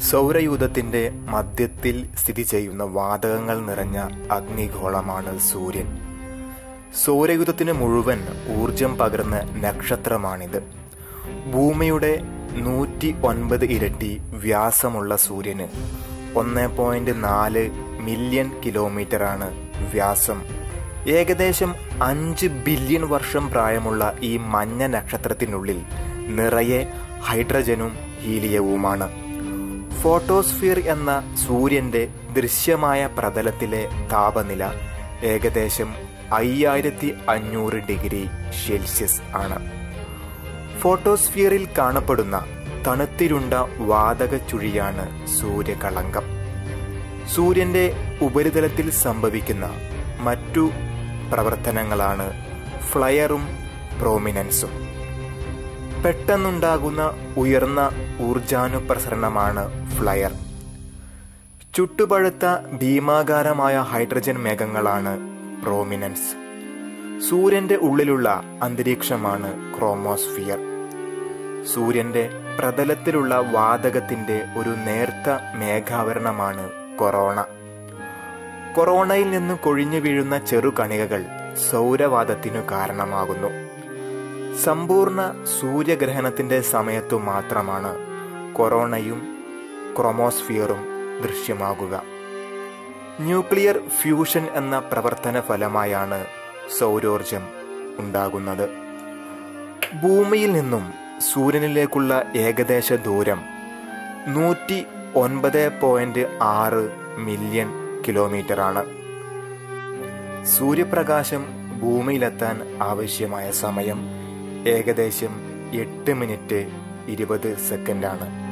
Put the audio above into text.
സൗരയൂഥത്തിന്റെ മധ്യത്തിൽ സ്ഥിതി ചെയ്യുന്ന വാതകങ്ങൾ നിറഞ്ഞ അഗ്നിഗോളമാണ് സൂര്യൻ. സൗരയൂഥത്തിന് മുഴുവൻ ഊർജം പകർന്ന നക്ഷത്രമാണിത്. ഭൂമിയുടെ നൂറ്റി ഒൻപത് ഇരട്ടി വ്യാസമുള്ള സൂര്യന് ഒന്ന് പോയിന്റ് നാല് മില്യൺ കിലോമീറ്ററാണ് വ്യാസം. ഏകദേശം അഞ്ച് ബില്യൺ വർഷം പ്രായമുള്ള ഈ മഞ്ഞ നക്ഷത്രത്തിനുള്ളിൽ നിറയെ ഹൈഡ്രജനും ഹീലിയവുമാണ്. ഫോട്ടോസ്ഫിയർ എന്ന സൂര്യന്റെ ദൃശ്യമായ പ്രതലത്തിലെ താപനില ഏകദേശം അയ്യായിരത്തി അഞ്ഞൂറ് ഡിഗ്രി സെൽഷ്യസ് ആണ്. ഫോട്ടോസ്ഫിയറിൽ കാണപ്പെടുന്ന തണുത്തിരുണ്ട വാതക ചുഴിയാണ് സൂര്യകളങ്കം സൂര്യന്റെ ഉപരിതലത്തിൽ സംഭവിക്കുന്ന മറ്റു പ്രവർത്തനങ്ങളാണ് ഫ്ലയറും പ്രോമിനൻസും. പെട്ടെന്നുണ്ടാകുന്ന ഉയർന്ന ഊർജാനുപ്രസരണമാണ് ഫ്ലയർ. ചുട്ടുപഴുത്ത ഭീമാകാരമായ ഹൈഡ്രജൻ മേഘങ്ങളാണ് പ്രോമിനൻസ്. സൂര്യന്റെ ഉള്ളിലുള്ള അന്തരീക്ഷമാണ് ക്രോമോസ്ഫിയർ. സൂര്യന്റെ പ്രതലത്തിലുള്ള വാതകത്തിന്റെ ഒരു നേർത്ത മേഘാവരണമാണ് കൊറോണ. കൊറോണയിൽ നിന്ന് കൊഴിഞ്ഞു വീഴുന്ന ചെറുകണികകൾ സൗരവാദത്തിനു കാരണമാകുന്നു. സമ്പൂർണ സൂര്യഗ്രഹണത്തിന്റെ സമയത്തു മാത്രമാണ് കൊറോണയും ക്രോമോസ്ഫിയറും ദൃശ്യമാകുക. ന്യൂക്ലിയർ ഫ്യൂഷൻ എന്ന പ്രവർത്തന ഫലമായാണ് സൗരോർജം ഉണ്ടാകുന്നത്. ഭൂമിയിൽ നിന്നും സൂര്യനിലേക്കുള്ള ഏകദേശ ദൂരം നൂറ്റി ഒൻപത് പോയിന്റ് ആറ് മില്യൺ കിലോമീറ്ററാണ്. സൂര്യപ്രകാശം ഭൂമിയിലെത്താൻ ആവശ്യമായ സമയം ഏകദേശം എട്ട് മിനിറ്റ് ഇരുപത് സെക്കൻഡാണ്.